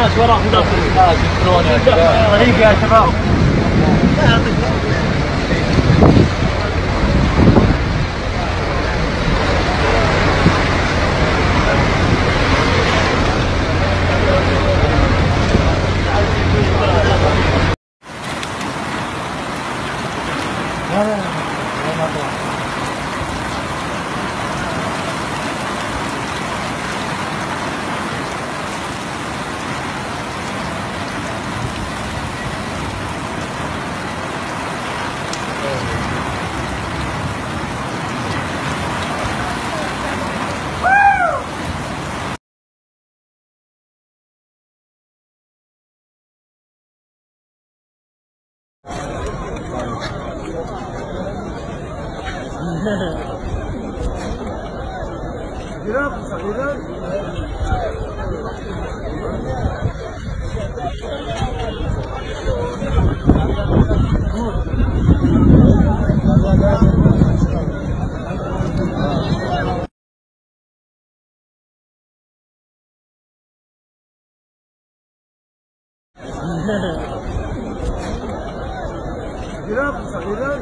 الناس وراهم لا شكرون يا شباب Get up, get up. Yeah. صغيرة